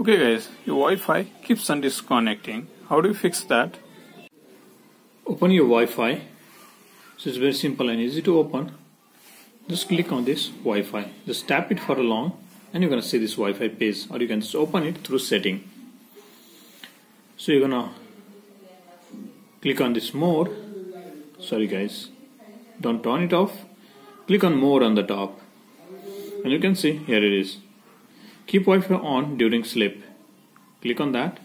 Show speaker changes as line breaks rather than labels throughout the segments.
Okay guys, your Wi-Fi keeps on disconnecting. How do you fix that? Open your Wi-Fi. So it's very simple and easy to open. Just click on this Wi-Fi. Just tap it for a long and you're gonna see this Wi-Fi page or you can just open it through setting. So you're gonna click on this more. Sorry guys, don't turn it off. Click on more on the top and you can see here it is keep Wi-Fi on during sleep. Click on that.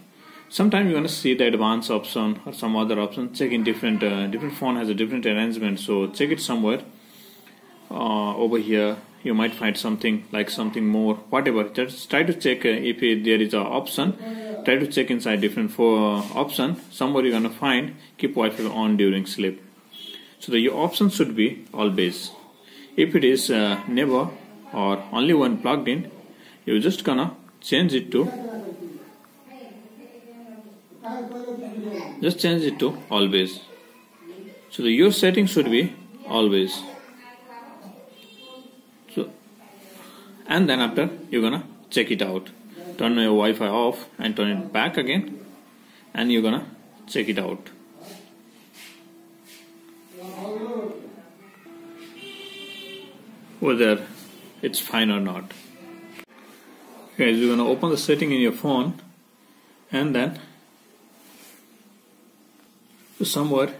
Sometimes you're to see the advanced option or some other option. Check in different uh, different phone has a different arrangement so check it somewhere uh, over here. You might find something like something more whatever. Just try to check uh, if there is a option. Try to check inside different for uh, option. Somewhere you're to find keep Wi-Fi on during sleep. So the your option should be always. If it is uh, never or only one plugged in you're just gonna change it to just change it to always. So the your setting should be always. So and then after you're gonna check it out. Turn your Wi-Fi off and turn it back again and you're gonna check it out. Whether it's fine or not guys you're gonna open the setting in your phone and then so somewhere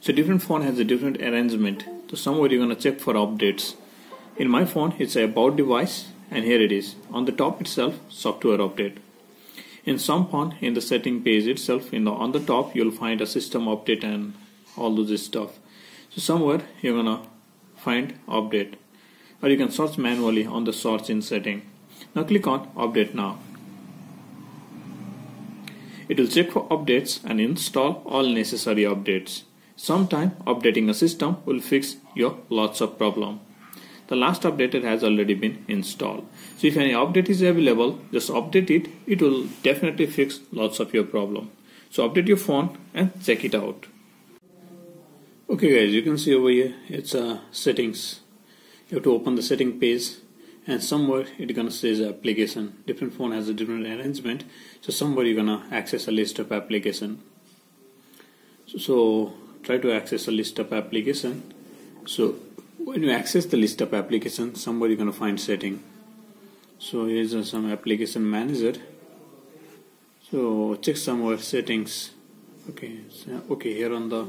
so different phone has a different arrangement. So somewhere you're gonna check for updates. In my phone it's a about device and here it is. On the top itself software update. In some phone in the setting page itself in the on the top you'll find a system update and all this stuff. So somewhere you're gonna find update. Or you can search manually on the search in setting. Now click on update now. It will check for updates and install all necessary updates. Sometime updating a system will fix your lots of problem. The last updated has already been installed. So if any update is available, just update it. It will definitely fix lots of your problem. So update your phone and check it out. Okay guys, you can see over here, it's uh, settings you have to open the setting page and somewhere it's gonna say application. Different phone has a different arrangement. So somewhere you're gonna access a list of application. So, so try to access a list of application. So when you access the list of application somewhere you're gonna find setting. So here's uh, some application manager. So check somewhere settings. Okay so, okay here on the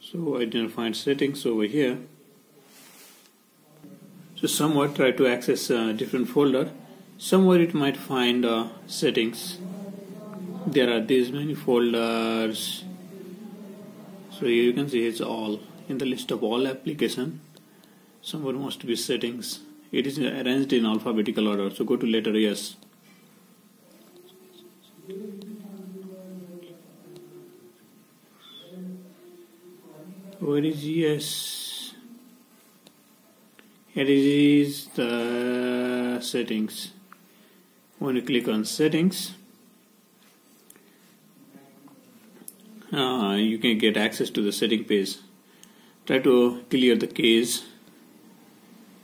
so I didn't find settings over here so somewhere try to access a different folder. Somewhere it might find uh, settings. There are these many folders. So here you can see it's all in the list of all application. Somewhere must be settings. It is arranged in alphabetical order so go to letter S where is yes here is the settings. When you click on settings uh, you can get access to the setting page. Try to clear the case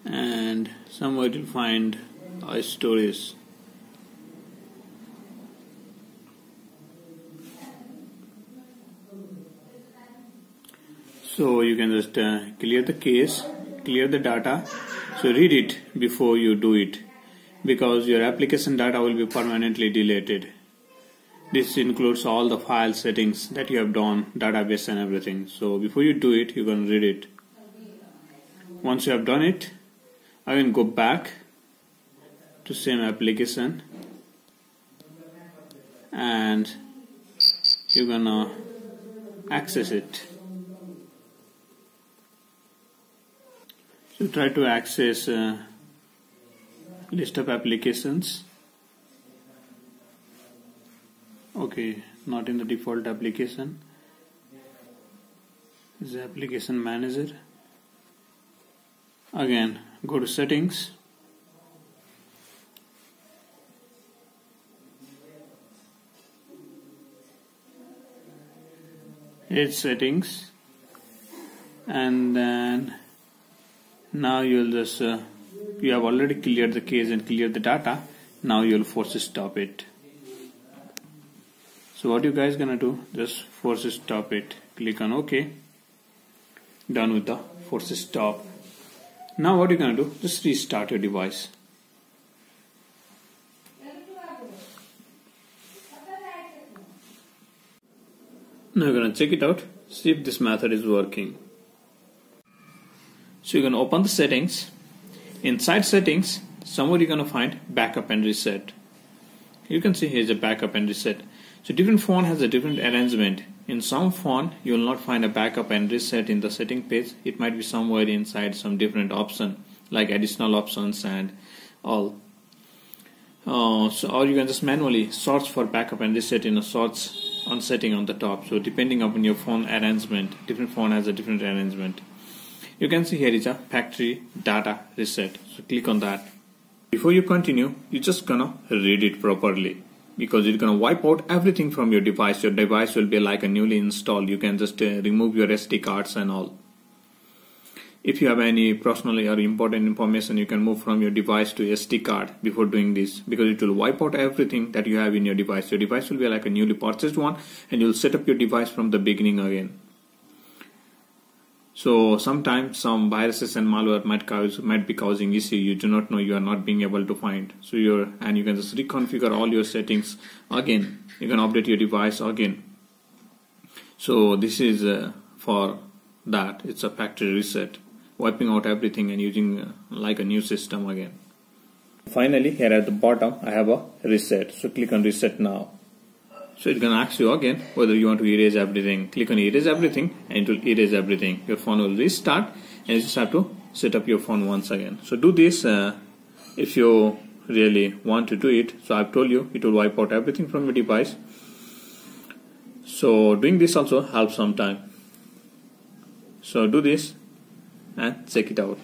and somewhere you'll find a storage so you can just uh, clear the case clear the data so read it before you do it because your application data will be permanently deleted. This includes all the file settings that you have done database and everything. So before you do it you can read it. Once you have done it again go back to same application and you're gonna access it So try to access uh, list of applications. Okay, not in the default application. Is application manager. Again, go to settings. Hit settings and then now you'll just uh, you have already cleared the case and cleared the data. Now you'll force stop it. So what you guys gonna do? Just force stop it. Click on ok. Done with the force stop. Now what you're gonna do? Just restart your device. Now you're gonna check it out. See if this method is working so you're gonna open the settings. Inside settings somewhere you're gonna find backup and reset. You can see here's a backup and reset. So different phone has a different arrangement. In some phone you will not find a backup and reset in the setting page. It might be somewhere inside some different option like additional options and all. Uh, so or you can just manually search for backup and reset in a search on setting on the top. So depending upon your phone arrangement different phone has a different arrangement you can see here is a factory data reset. So click on that. Before you continue you're just gonna read it properly. Because it's gonna wipe out everything from your device. Your device will be like a newly installed. You can just uh, remove your SD cards and all. If you have any personal or important information you can move from your device to SD card before doing this. Because it will wipe out everything that you have in your device. Your device will be like a newly purchased one and you'll set up your device from the beginning again so sometimes some viruses and malware might cause might be causing issue you do not know you are not being able to find. So you're and you can just reconfigure all your settings again. You can update your device again. So this is uh, for that. It's a factory reset, wiping out everything and using uh, like a new system again. Finally, here at the bottom, I have a reset. So click on reset now. So it's gonna ask you again whether you want to erase everything. Click on erase everything and it will erase everything. Your phone will restart and you just have to set up your phone once again. So do this uh, if you really want to do it. So I've told you it will wipe out everything from your device. So doing this also helps sometime. So do this and check it out.